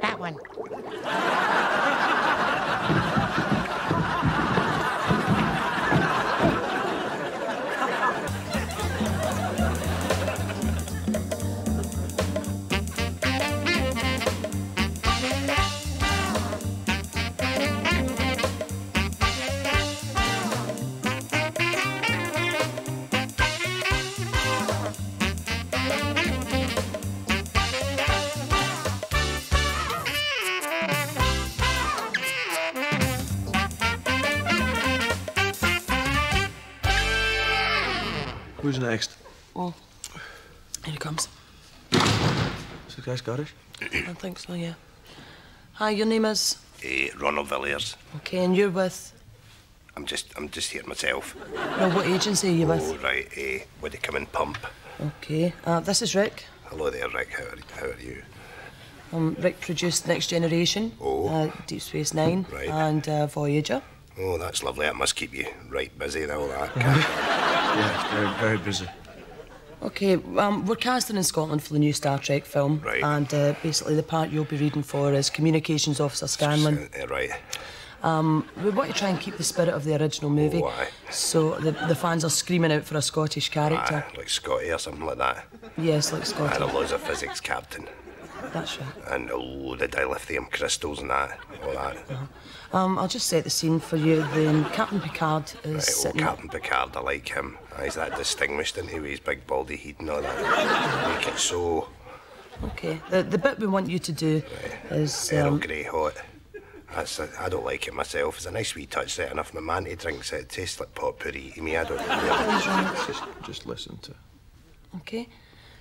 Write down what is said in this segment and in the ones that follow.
That one. Is Scottish? I think so, yeah. Hi, your name is? Eh, Ronald Villiers. Okay, and you're with? I'm just I'm just here myself. No, what agency are you with? Oh right, eh, would they come and pump? Okay, uh, this is Rick. Hello there, Rick. How are, how are you? Um, Rick produced Next Generation, Oh. uh, Deep Space Nine, Right. and uh, Voyager. Oh, that's lovely. That must keep you right busy and all that. Yeah, very, very busy. Okay, um, we're casting in Scotland for the new Star Trek film, Right. and uh, basically the part you'll be reading for is Communications Officer Scanlon. Eh, right. We want to try and keep the spirit of the original movie, Oh, aye. so the, the fans are screaming out for a Scottish character. Ah, like Scotty or something like that. Yes, like Scotty. And a loads of physics captain. That's right. And a load of dilithium crystals and that. All that. Um, I'll just set the scene for you. Then Captain Picard is Right, oh, sitting. Captain Picard, I like him. Ah, He's that distinguished, isn't he, with his big baldy head and all that. Make it so Okay. The the bit we want you to do is Earl um, Grey hot. That's a, I don't like it myself. It's a nice wee touch set enough. My man he drinks it. It tastes like potpourri to me. I don't really Just, just listen to. okay.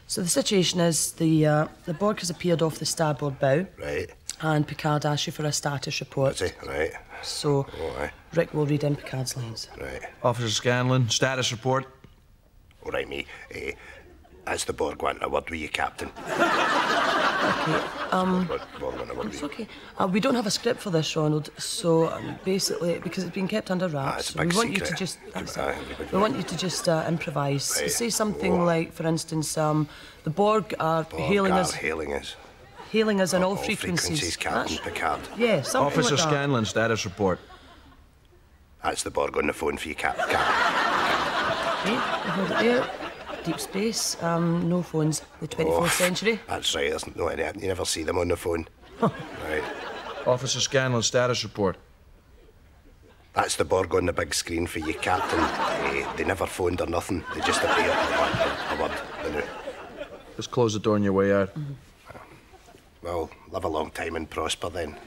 So the situation is the uh, the Borg has appeared off the starboard bow, Right. And Picard asks you for a status report. Is he? Right. So Oh, aye. Rick will read in Picard's lines. Right. Officer Scanlon, status report. All right, me. Eh, as the Borg want a word with you, Captain. Um. Borg, Borg want a word It's you. okay. Uh, we don't have a script for this, Ronald. So um, basically, because it's been kept under Ah, wraps, a big we want you to just that's Aye, it. we want you to just uh, improvise. Right. Say something Oh. like, for instance, um, the Borg are Borg hailing are us, hailing us. Hailing us on all, All frequencies. Captain That's- Picard. yeah, something Officer like that. Scanlon, status report. That's the Borg on the phone for you, Cap. Cap. Okay, hold it there. Deep space, um, no phones. The 24th Oh. century. That's right. There's no any. You never see them on the phone. right. Officer Scanlon, status report. That's the Borg on the big screen for you, Captain. They never phoned or nothing. They just appeared. A, a word. you know. Just close the door on your way out. Well, live a long time and prosper then.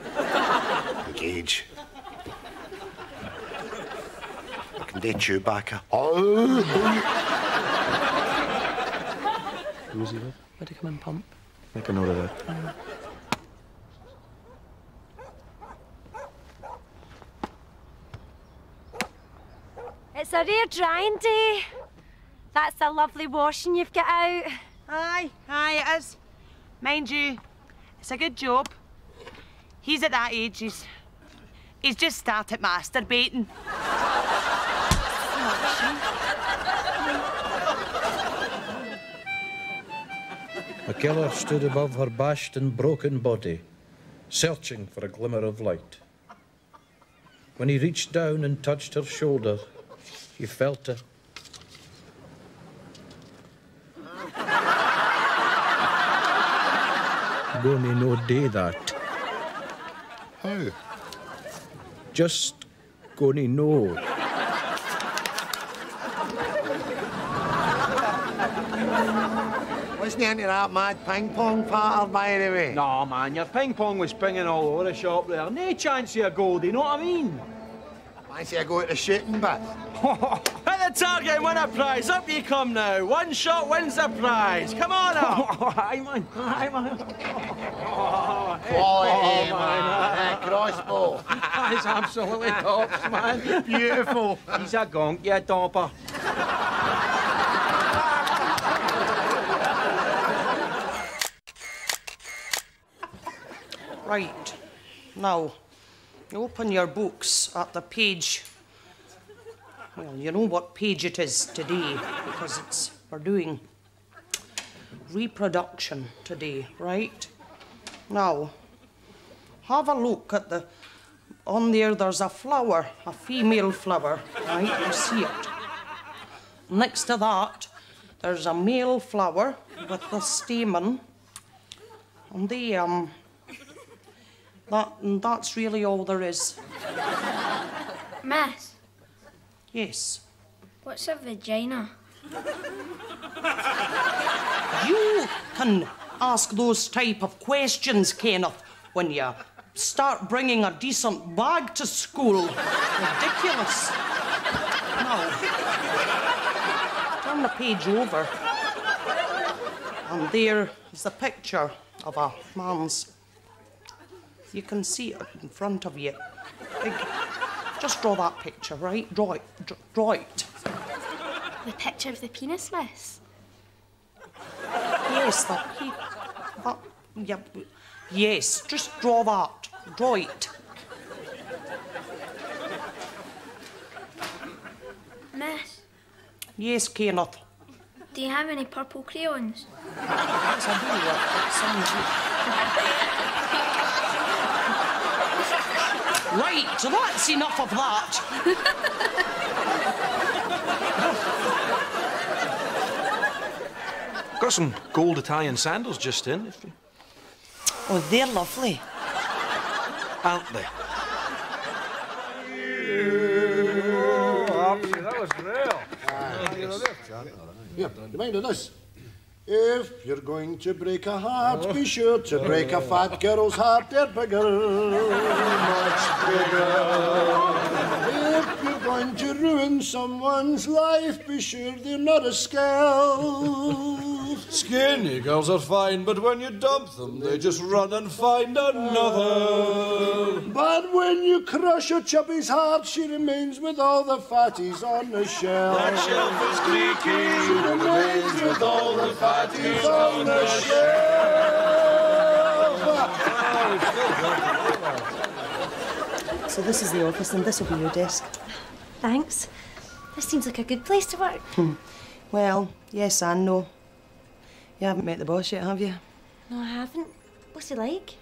Engage. I can do Chewbacca. Oh! Who is he with? Where'd you come and pump? Make a note of that. Oh. It's a rare drying day. Eh? That's a lovely washing you've got out. Aye, aye, it is. Mind you, it's a good job. He's at that age, he's, he's just started masturbating. A killer stood above her bashed and broken body, searching for a glimmer of light. When he reached down and touched her shoulder, he felt it. Gonna no day that. How? Just gonna know. Wasn't he into that mad ping pong patter, by the way? Nah, man, your ping pong was pinging all over the shop there. No chance of a goal, do you know what I mean? Fancy I go to the shooting bit? Hit the target and win a prize. Up you come now. One shot wins the prize. Come on up. Oh, Aye, oh, eh, man. Aye, man. Quality, Oh, man. That crossbow. That's absolutely tops, man. Beautiful. He's a gonk, yeah, topper. Right. Now, you open your books at the page. Well, you know what page it is today because it's we're doing reproduction today, right? Now, have a look at the. On there, there's a flower, a female flower, right? You see it. Next to that, there's a male flower with the stamen. And the, um. That, that's really all there is. Miss, Yes. what's a vagina? You can ask those type of questions, Kenneth, when you start bringing a decent bag to school. Ridiculous. Now, turn the page over. And there is the picture of a man's. You can see it in front of you. Big. Just draw that picture, right? Draw it. Dr- Draw it. The picture of the penis, miss? Yes, that, he, that, yeah, yes, just draw that. Draw it. Miss, Yes, Kenneth. do you have any purple crayons? Yes, I do. That sounds. Right, so that's enough of that. Got some gold Italian sandals just in, if you... Oh, they're lovely. aren't they? That was real. Here, remind of this. If you're going to break a heart, be sure to break a fat girl's heart. They're bigger, much bigger. If you're going to ruin someone's life, be sure they're not a scalp. Skinny girls are fine, but when you dump them, they just run and find another. But when you crush a chubby's heart, she remains with all the fatties on the shelf. That shelf is creaky. She remains with all the fatties on the shelf. So this is the office, and this will be your desk. Thanks. This seems like a good place to work. Hmm. Well, yes and no. You haven't met the boss yet, have you? No, I haven't. What's he like?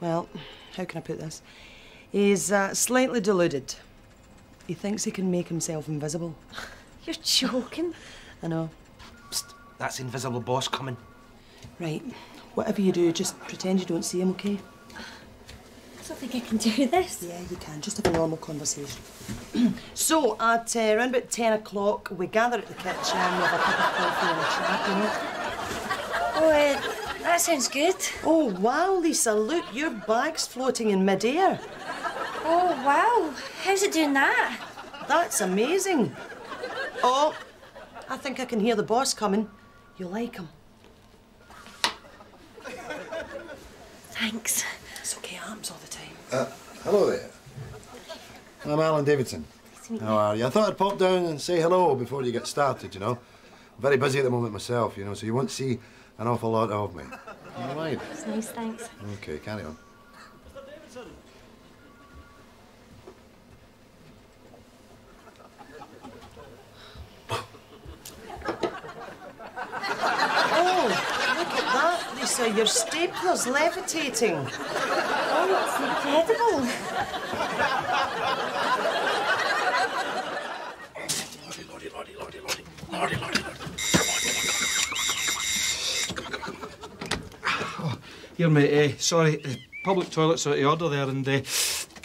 Well, how can I put this? He's uh, slightly deluded. He thinks he can make himself invisible. You're joking. I know. That's invisible boss coming. Right. Whatever you do, just pretend you don't see him, okay? I don't think I can do this. Yeah, you can. Just have a normal conversation. so, at uh, around about 10 o'clock, we gather at the kitchen, we have a cup of coffee and a chat, you know. Oh, uh, that sounds good. Oh, wow, Lisa, look, your bag's floating in midair. Oh, wow. How's it doing that? That's amazing. Oh, I think I can hear the boss coming. You like him? Thanks. It's okay, arms all the time. Uh, hello there. I'm Alan Davidson. How are you? I thought I'd pop down and say hello before you get started, you know. I'm very busy at the moment myself, you know, so you won't see an awful lot of me. All right. It's nice, thanks. Okay, carry on. Oh, look at that, Lisa. Your stapler's levitating. Oh, it's incredible. Here, mate. Uh, sorry, the public toilet's out of order there, and uh,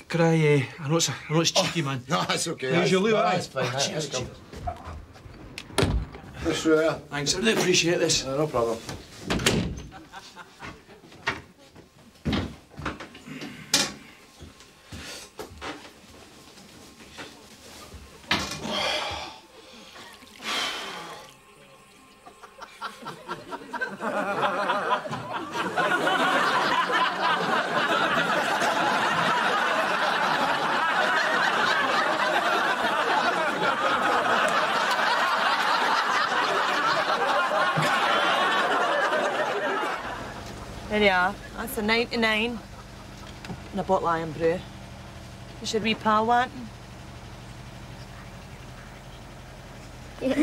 could I? Uh, I know it's I know it's cheeky, man. No, that's okay. Here's your loo, aye. That's fine. Oh, cheers, cheers. This. Thanks, I really appreciate this. Uh, no problem. There you are. That's a 99. And a bottle of Irn-Bru. You should we pal want? He's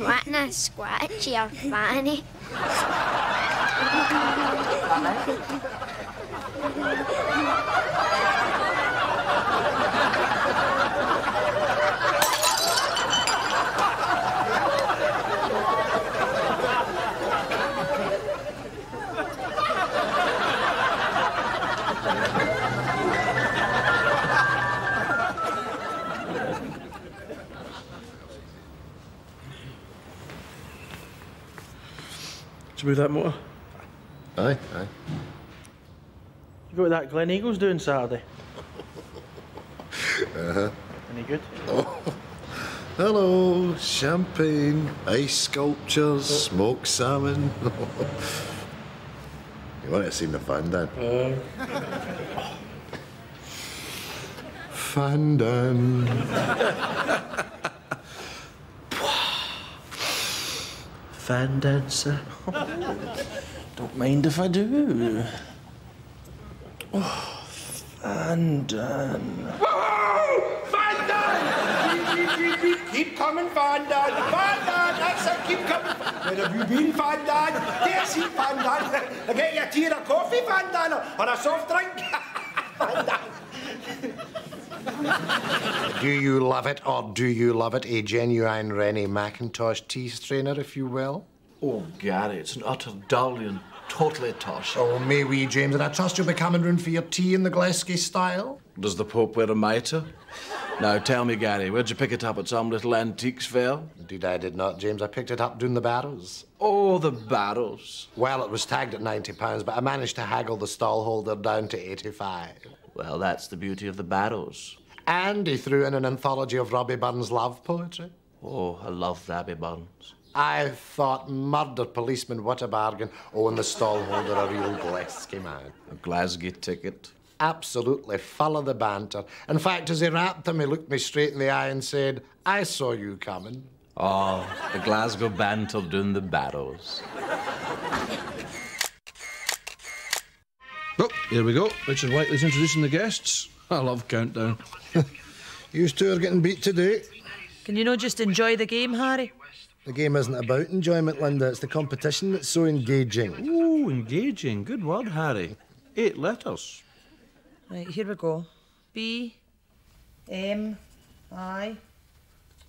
wanting a squatchy or fanny. Did you move that motor? Aye, aye. You got what that Gleneagles doing Saturday? Uh-huh. Any good? Oh. Hello, champagne, ice sculptures, smoked salmon. you want to see my fandan? Fandan. Fan dancer. Don't mind if I do. Oh, fan dan. Oh, keep keep, coming, Van Dan. Van Dan, that's it, keep coming. Where have you been, Van Dan? Take a seat, Van Dan. I get you a tea or a coffee, Van Dan, or a soft drink. Van Dan. Do you love it or do you love it? A genuine Rennie Mackintosh tea strainer, if you will. Oh, Gary, it's an utter dullion. Totally tosh. Oh, may we, James, and I trust you'll be coming round for your tea in the Glasgow style? Does the Pope wear a mitre? Now tell me, Gary, where'd you pick it up at some little antiques fair? Indeed, I did not, James. I picked it up doing the barrows. Oh, the barrows. Well, it was tagged at £90, but I managed to haggle the stallholder down to 85 Well, that's the beauty of the barrows. And he threw in an anthology of Robbie Burns' love poetry. Oh, I love Robbie Burns. I thought murder policeman, what a bargain. Oh, and the stallholder, a real Glasgow man. A Glasgow ticket. Absolutely full of the banter. In fact, as he rapped him, he looked me straight in the eye and said, I saw you coming. Oh, the Glasgow banter doing the barrows. Oh, here we go. Richard Whiteley's introducing the guests. I love Countdown. You two are getting beat today. Can you not just enjoy the game, Harry? The game isn't about enjoyment, Linda. It's the competition that's so engaging. Ooh, engaging. Good word, Harry. Eight letters. Right, here we go. B M I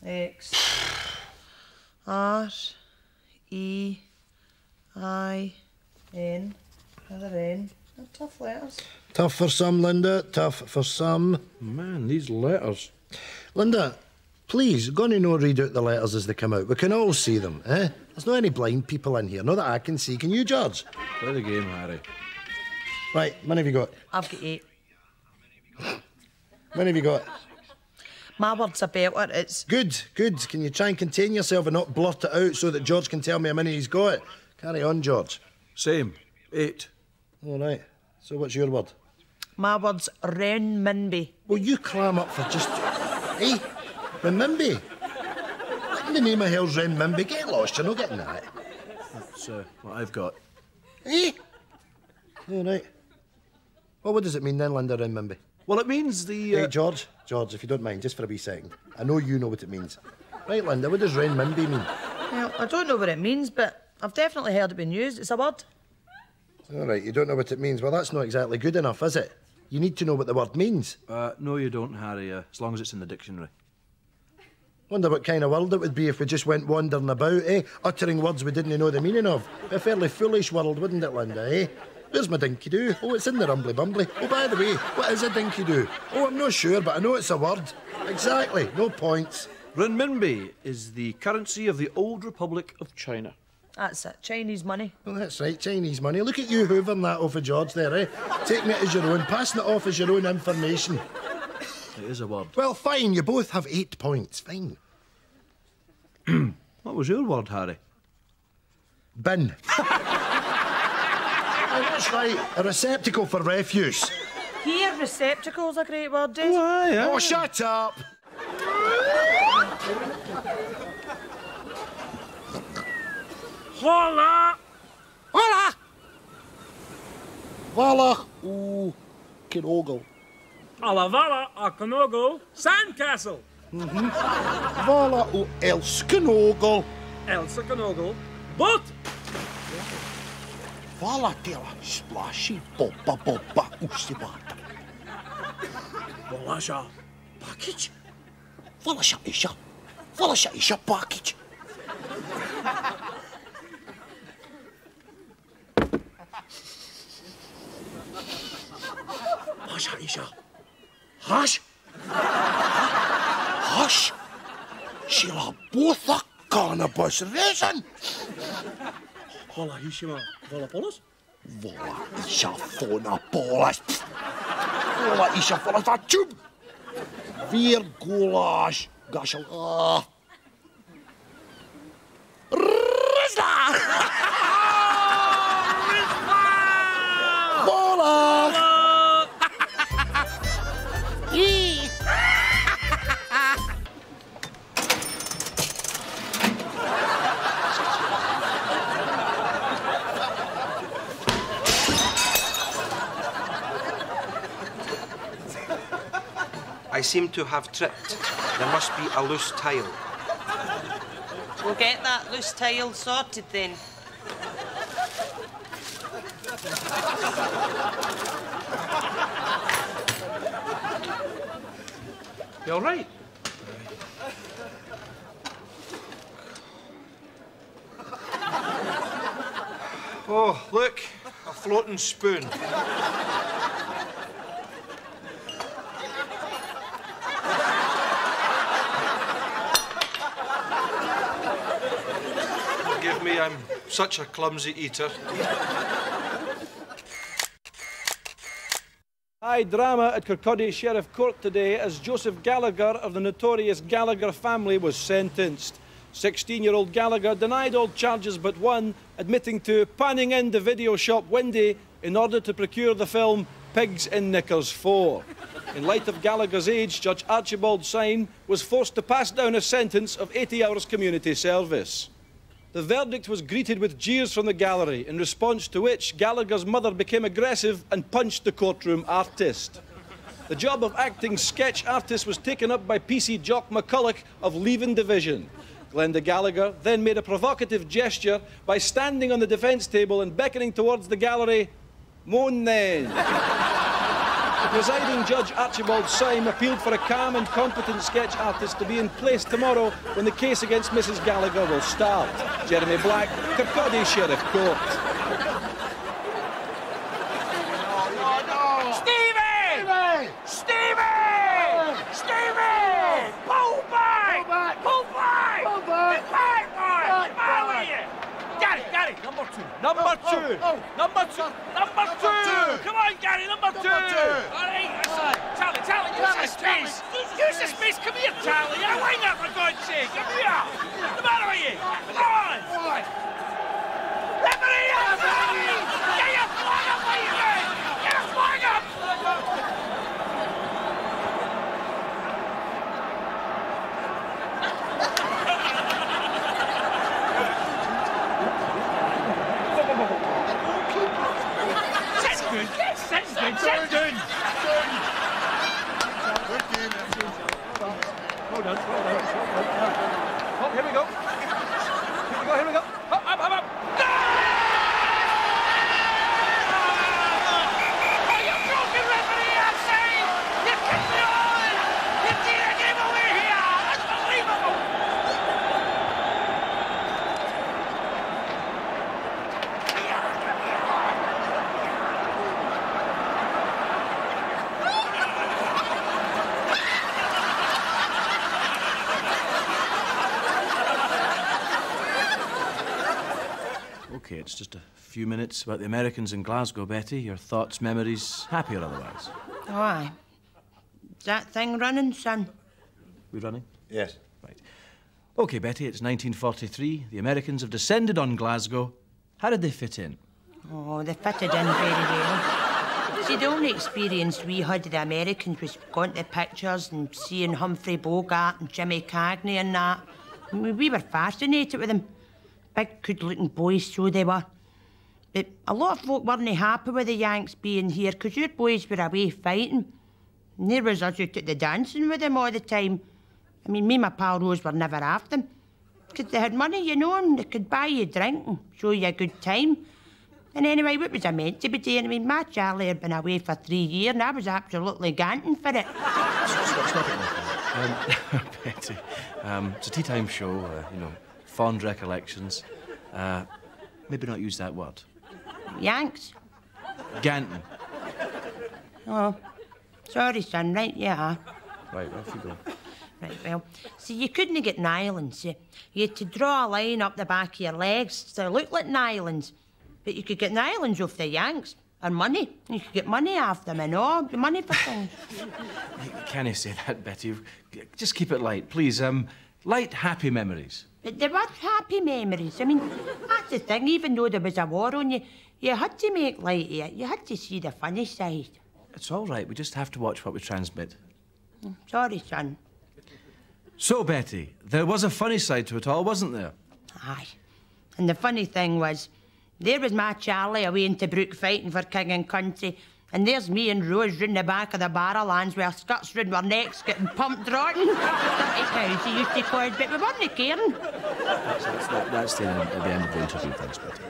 X R E I N. Another N. They're tough letters. Tough for some, Linda. Tough for some. Man, these letters. Linda, please, gonna no read out the letters as they come out. We can all see them, eh? There's not any blind people in here. Not that I can see. Can you, George? Play the game, Harry. Right, how many have you got? I've got eight. How many have you got? My word's a belter. It's Good, good. Can you try and contain yourself and not blurt it out so that George can tell me how many he's got? Carry on, George. Same. Eight. All right. So what's your word? my word's renminbi. Well, you clam up for just. Hey, renminbi. What in the name of hell's renminbi? Get lost, you're not getting that. That's uh, what I've got. Eh? All right. Well, what does it mean then, Linda, renminbi? Well, it means the. Uh... Hey, George, George, if you don't mind, just for a wee second. I know you know what it means. Right, Linda, what does renminbi mean? Well, I don't know what it means, but I've definitely heard it being used. It's a word. All right, you don't know what it means. Well, that's not exactly good enough, is it? You need to know what the word means. Uh, no, you don't, Harry, uh, as long as it's in the dictionary. Wonder what kind of world it would be if we just went wandering about, eh? Uttering words we didn't know the meaning of. A fairly foolish world, wouldn't it, Linda, eh? Where's my dinky doo? Oh, it's in the rumbly bumbly. Oh, by the way, what is a dinky doo? Oh, I'm not sure, but I know it's a word. Exactly, no points. Renminbi is the currency of the old Republic of China. That's it. Chinese money. Well, that's right, Chinese money. Look at you hoovering that off of George there, eh? Taking it as your own, passing it off as your own information. It is a word. Well, fine, you both have eight points. Fine. What was your word, Harry? Bin. oh, that's right, a receptacle for refuse. Here, receptacle's a great word, eh? aye, aye. Oh, shut up! Hola! Hola! Vala. Ooh, Kinogo. Alavala Akanogo Sandcastle. Uhum. Vala o Else Knogel. Else Knogel. Boot! Vala tela splashi poppa poppa ussivata. Valasha pakic. Valasha isha. Valasha isha Vala já, isha. Hash? Hush. Sheila botha cannabis resin. Voilà Hishima. Voilà Polis? Voilà isha fona polas. Voilà isha tube. Weer goulash. Gashel. Seem to have tripped. There must be a loose tile. We'll get that loose tile sorted then. You all right? Oh, look, a floating spoon. I'm such a clumsy eater. High drama at Kirkcaldy Sheriff Court today as Joseph Gallagher of the notorious Gallagher family was sentenced. 16 year old Gallagher denied all charges but one, admitting to panning in the video shop Windy in order to procure the film Pigs in Knickers 4. In light of Gallagher's age, Judge Archibald Syme was forced to pass down a sentence of 80 hours community service. The verdict was greeted with jeers from the gallery, in response to which Gallagher's mother became aggressive and punched the courtroom artist. The job of acting sketch artist was taken up by PC Jock McCulloch of Leaving Division. Glenda Gallagher then made a provocative gesture by standing on the defence table and beckoning towards the gallery. Moan then. Presiding judge Archibald Syme appealed for a calm and competent sketch artist to be in place tomorrow when the case against Mrs Gallagher will start. Jeremy Black, Kirkcaldy Sheriff Court. Stevie! Stevie! Stevie! Pull back! Pull back! Pull back! Back, boy! Come on with you! Gary, Gary, number two. Number two. Number two. Number two. Come on, Gary, number two. All right, it. Charlie, Charlie, use the space. Use the space. Come here, Charlie. Yeah, why not, for God's sake? Come here. What's the matter with you? Come on. Referee, referee! Get your flag up, what are you doing? Get your flag up! That's good. Yes, that's good. That's good. Well done, well done. Oh, here we go. Here we go, here we go. Up, up, up, up. Are you joking, referee? I'm saying you kicked me on. You did a game away here. Unbelievable. Okay, it's just a few minutes about the Americans in Glasgow, Betty. Your thoughts, memories, happy or otherwise? Oh, aye. Is that thing running, son? We running? Yes. Right. Okay, Betty, it's 1943. The Americans have descended on Glasgow. How did they fit in? Oh, they fitted in very well. See, the only experience we had of the Americans was going to the pictures and seeing Humphrey Bogart and Jimmy Cagney and that. We were fascinated with them. Big, good-looking boys, so they were. But a lot of folk weren't happy with the Yanks being here, 'cause your boys were away fighting. And there was us out at the dancing with them all the time. I mean, me and my pal Rose were never after them. Because they had money, you know, and they could buy you a drink and show you a good time. And anyway, what was I meant to be doing? I mean, my Charlie had been away for three years and I was absolutely ganting for it. Um, Betty, um, it's a tea time show, uh, you know, fond recollections. Uh, maybe not use that word. Yanks? Ganton. Oh, sorry, son, right, yeah. Right, off you go. Right, well, see, you couldn't get nylons. You, you had to draw a line up the back of your legs to look like nylons. But you could get nylons off the Yanks. And money. You could get money off them and all. The money for things. Can you say that, Betty? Just keep it light, please. Um, light, happy memories. But there were happy memories. I mean, that's the thing. Even though there was a war on you, you had to make light of it. You had to see the funny side. It's all right. We just have to watch what we transmit. Mm, sorry, son. So, Betty, there was a funny side to it all, wasn't there? Aye. And the funny thing was, there was my Charlie away in Tobruk fighting for king and country. And there's me and Rose round the back of the barrowlands with our skirts round our necks getting pumped rotten. Thirty pounds he used to cost, but we weren't caring. That's, that's, that, that's the, end, the end of the interview, thanks, Betty.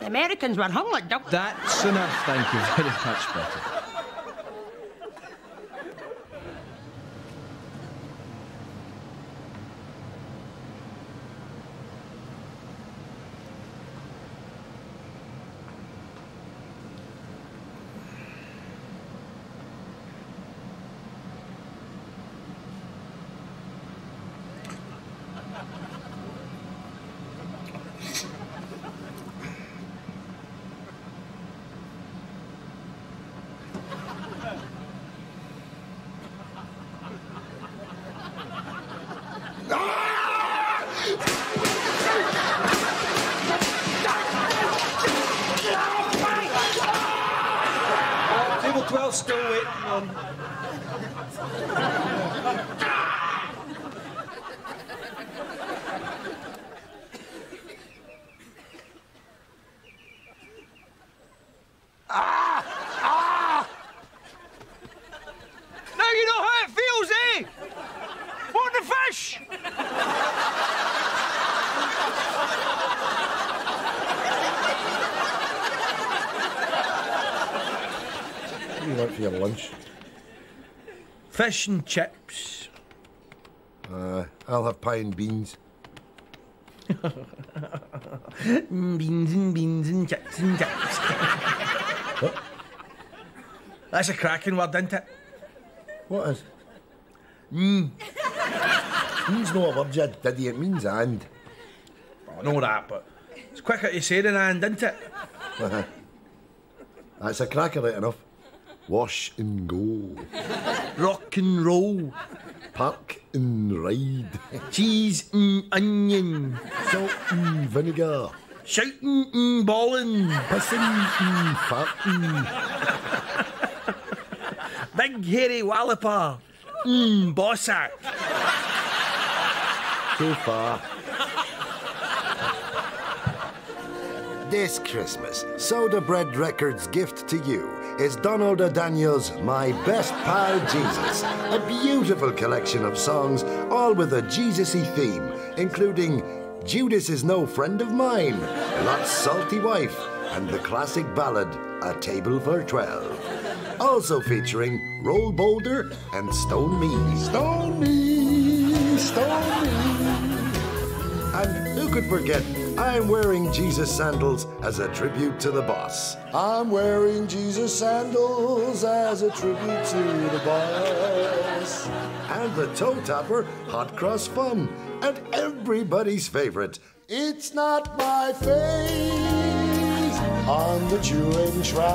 The Americans were hung like ducks. That's enough, thank you very much, Betty. Table 12 still waiting on. Ah! Ah! Now you know how it feels, eh? Want the fish? What do you want for your lunch? Fish and chips. Uh, I'll have pie and beans. beans and beans and chips and chips. That's a cracking word, isn't it? What is? Mm. Means no a word, you diddy. It means and. I know that, but it's quicker to say than and, isn't it? That's a cracker right enough. Wash and go. Rock and roll. Park and ride. Cheese and onion. Salt and vinegar. Shouting and bawling. Pissing and farting. Big hairy walloper. Mmm, bossack. So far. This Christmas, Soda Bread Records' gift to you is Donald O'Daniel's My Best Pal Jesus, a beautiful collection of songs, all with a Jesus-y theme, including Judas is no friend of mine, Lot's salty wife, and the classic ballad A Table for Twelve. Also featuring Roll Boulder and Stone Me. Stone me, stone me. And who could forget I'm wearing Jesus sandals as a tribute to the boss. I'm wearing Jesus sandals as a tribute to the boss. And the toe tapper, Hot Cross bun, And everybody's favorite, It's not my face on the chewing trout.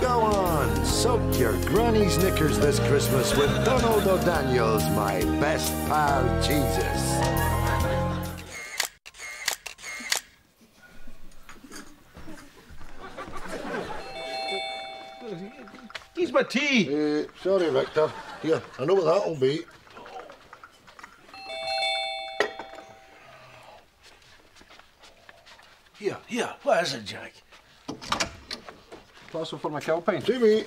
Go on, soak your granny's knickers this Christmas with Donald O'Daniel's My Best Pal Jesus. My tea. Uh, sorry, Victor. Here, I know what that'll be. Here, here. What is it, Jack? Parcel for my Calpine. See me.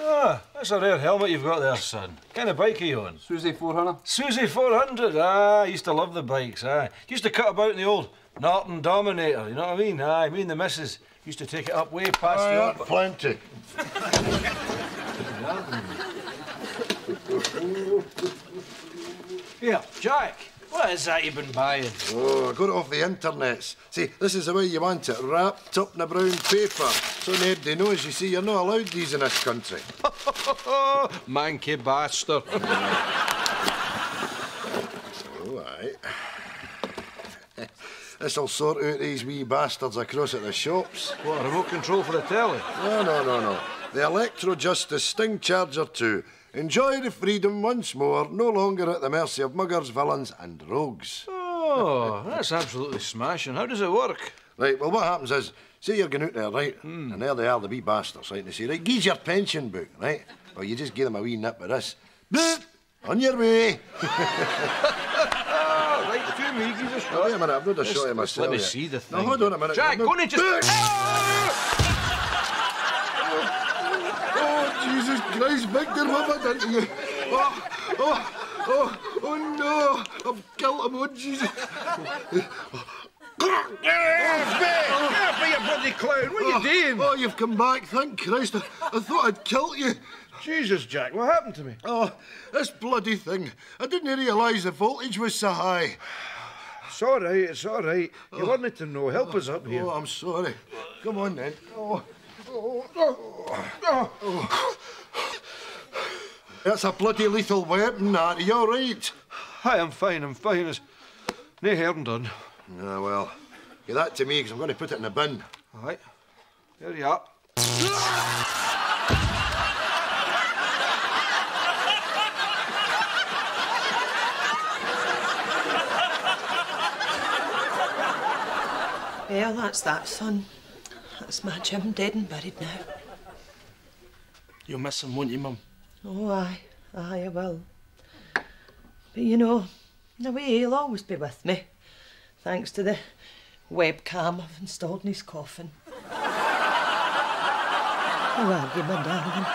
Ah, that's a rare helmet you've got there, son. kind of bike are you on? Susie 400. Susie 400, ah, I used to love the bikes, aye. Used to cut about in the old Norton Dominator, you know what I mean? Aye, me and the missus used to take it up way past Aye, the... up plenty. Here, Jack, what is that you've been buying? Oh, I got it off the internet. See, this is the way you want it, wrapped up in a brown paper. So nobody knows, you see, you're not allowed these in this country. Manky bastard. All right. This'll sort out these wee bastards across at the shops. What, a remote control for the telly? No, no, no, no. The Electro Justice Sting Charger 2. Enjoy the freedom once more, no longer at the mercy of muggers, villains, and rogues. Oh, that's absolutely smashing. How does it work? Right, well, what happens is, say you're going out there, right? And there they are, the wee bastards, right? and They say, right, give your pension book, right? Well, you just give them a wee nip of this. Bloop! On your way! Ah, right, a few me, a Oh, wait a minute, I've not a shot of myself Let me yet. see the thing. No, hold on a minute. Jack, go and just... Oh, Christ, Victor, what have I done to you? Oh, oh, oh, oh no, I've killed him, oh Jesus. Get off me, you bloody clown! What are you oh, doing? Oh, you've come back, thank Christ. I, I thought I'd killed you. Jesus, Jack, what happened to me? Oh, this bloody thing. I didn't realise the voltage was so high. It's all right, it's all right. You oh. wanted to know. Help us up here. Oh, I'm sorry. Come on then. Oh, Oh, oh, oh. oh. oh. That's a bloody lethal weapon, that. Are you all right? Hi, I'm fine, I'm fine. It's nae harm done. Ah, well, give that to me, because I'm going to put it in the bin. All right, there you are. Yeah, that's that, son. That's my Jim dead and buried now. You'll miss him, won't you, Mum? Oh, aye. Aye, I will. But you know, in a way, he'll always be with me. Thanks to the webcam I've installed in his coffin. Oh, Aggie, my darling.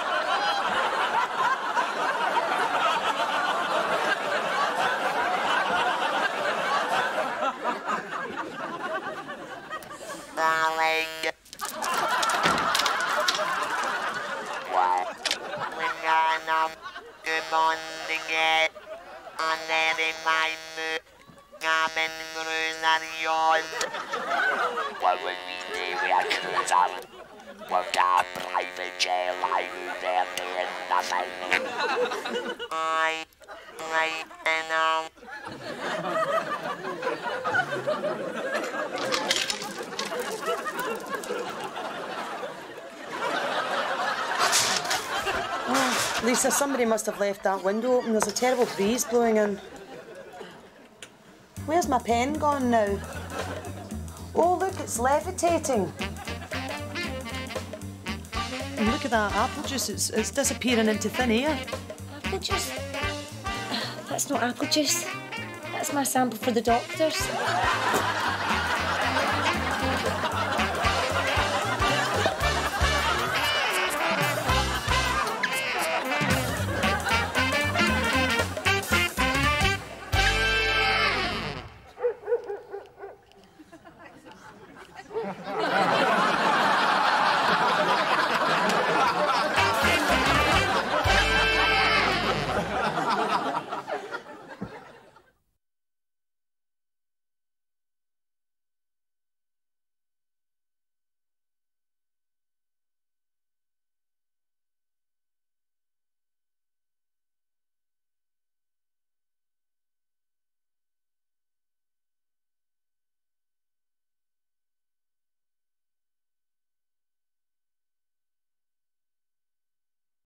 Darling. What? When I'm up, good morning again. And then in my mood, I'm in Grönland. What would we do? We are cruising. We've got a private jail, I would there doing nothing. I, I, and um. Lisa, somebody must have left that window open. There's a terrible breeze blowing in. Where's my pen gone now? Oh, look, it's levitating. And look at that apple juice. It's, it's disappearing into thin air. Apple juice? That's not apple juice. That's my sample for the doctors.